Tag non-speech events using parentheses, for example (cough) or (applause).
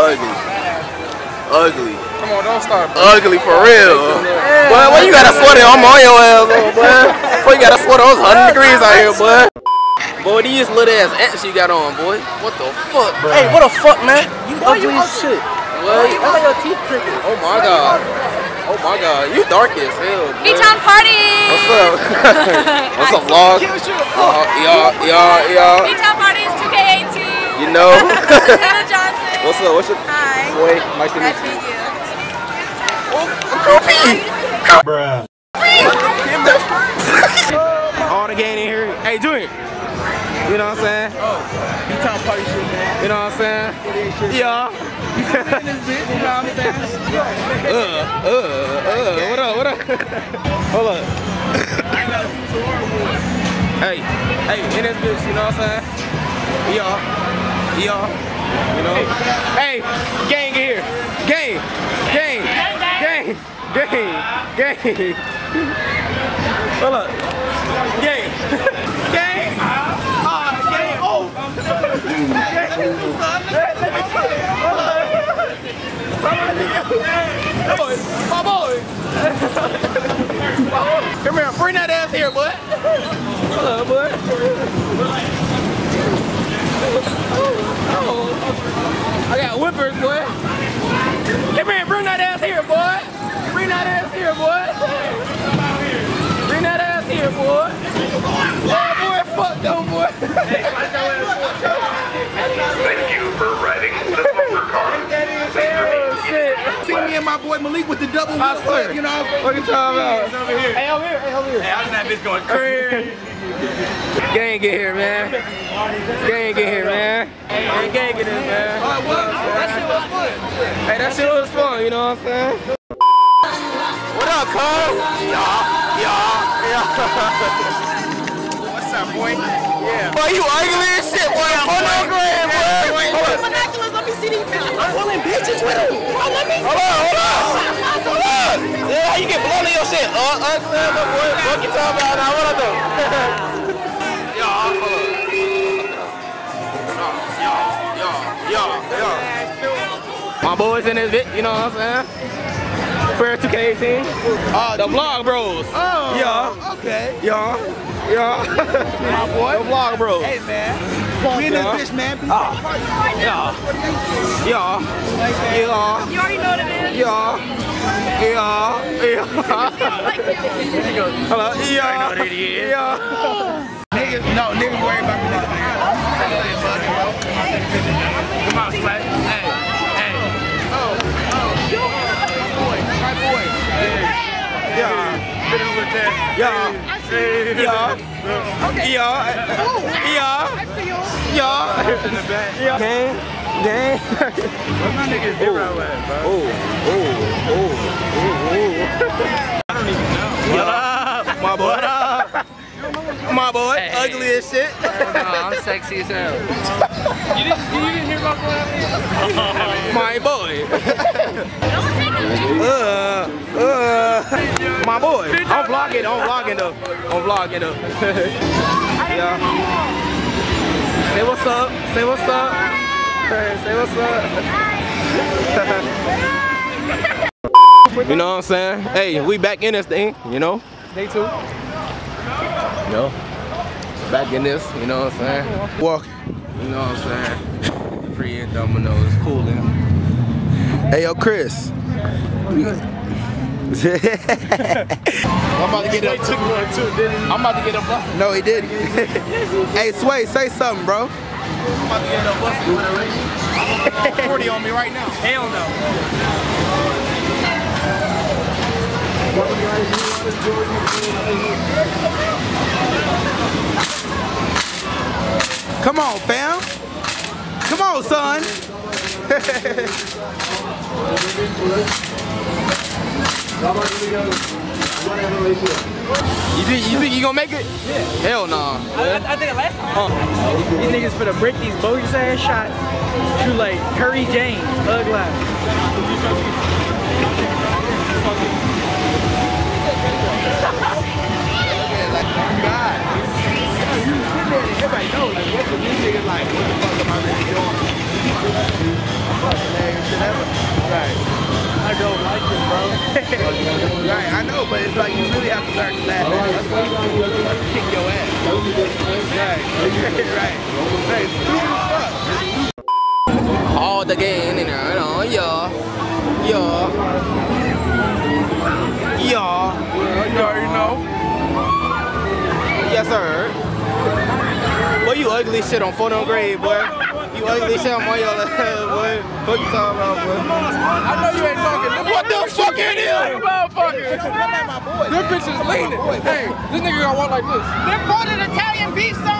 ugly. Ugly. Come on, don't start, bro. Ugly for real. Boy, when you got a sweater, I'm on your ass, little boy. (laughs) Boy, you got a sweater, it's 100 degrees out here, boy. Boy, these little ass ants you got on, boy. What the fuck, bro? Hey, what the fuck, man? You ugly as shit. What? I like your teeth crooked. Oh my god. Oh my god. You dark as hell, boy. B-Town party! What's up? (laughs) What's up, vlog? Y'all, y'all, y'all. B-Town party is 2K18. You know. (laughs) Hannah Johnson. What's up? What's your Hi. boy? Nice to meet Nice to you. meet you. All the gang in here. Hey, Junior. You know what I'm saying? Oh, B-Town party shit, man. You know what I'm saying? Yeah. (laughs) uh, uh, uh, what up, what up? (laughs) Hold up. (coughs) hey, hey, in this bitch, you know what I'm saying? Yeah, yeah, you know? Hey, gang here. Gang, gang, gang, gang, gang. Hold up. Gang, (laughs) gang. Ah, gang, oh. My boy, my boy. Come here, bring that ass here, boy. Hello, boy. I got whippers, boy. Come here, bring that ass here, boy. Bring that ass here, boy. Bring that ass here, boy. Yeah, boy, fuck them, boy. Thank you for riding the smoker car. Oh, (laughs) shit. See me and my boy Malik with the double I wheel, swear. you know. What you talking about? Over here. Hey, over here, hey, over here. Hey, I was that bitch going crazy. Gang get here, man. Gang get here, man. Hey, gang get in, man. Alright, what? That shit was fun. Hey, that shit was fun, you know what I'm saying? What up, cuz? Yeah, yeah, yeah. What's up, boy? Yeah. Boy, you ugly as shit, boy. Hold on, Graham, boy. Hold on. Binoculars, let me see these bitches. I'm pulling bitches with them. Let me Hold on, hold on. Hold on. Yeah, how you get blown in your shit? Uh, uh, man, my boy. Fuck you talking about now. What I do? (laughs) My boys in this bit, you know what I'm saying? Fair 2K18. Uh, the vlog bros. Oh, Yeah. okay. Yeah. Yeah. My boy. The vlog bros. Hey, man. We in this Yeah. bitch, man. Ah. Yeah. Yeah. Yeah. You already know what it is. Yeah. Yeah. Yeah. (laughs) Hello. Yeah. Yeah. Niggas, no, niggas worry about Get over there. Yeah. Hey. Yeah. Yeah. Yeah. Oh, yeah. In the back. Yeah. Gang. Gang. Where my niggas different at, bro? Oh. Oh. Oh. Oh. I don't even know. What up? My boy. What up? My boy. Ugly as shit. I'm sexy as hell. (laughs) You didn't, you didn't hear about what My boy. (laughs) my boy. I'm vlogging. I'm vlogging though. I'm vlogging though. (laughs) yeah. Say what's up. Say what's up. (laughs) Say what's up. (laughs) you know what I'm saying? Hey, we back in this thing. You know. Day two. You know. Back in this. You know what I'm saying? Walk. You know what I'm saying? Free and dominoes. Cool, man. Hey, yo, Chris. I'm about to get up. took one too, didn't I'm about to get a bus. No, he didn't. (laughs) hey, Sway, say something, bro. I'm about to get a bus with a race. 40 on me right now. Hell no. Come on, fam. Come on, son. (laughs) You think you think you gonna make it? Yeah. Hell nah. I, I think last time. These niggas finna break these bogus ass shots. Shoot like Curry James, Ugg Life. (laughs) Everybody but it's like you really have to start laughing. That's why you kick your ass. Right, (laughs) right. Right, stupid as fuck. All the game in there, oh, you know, yeah. Yeah. Yeah. You already know. Yes, sir. Boy, you ugly shit on photo grade, boy. You ugly shit on your ass, (laughs) boy. Fuck you talking about, boy. I know you ain't talking. What the fuck it is? Motherfucker. Your bitch is leaning. Hey, this nigga got one like this. They're an Italian beef sandwiches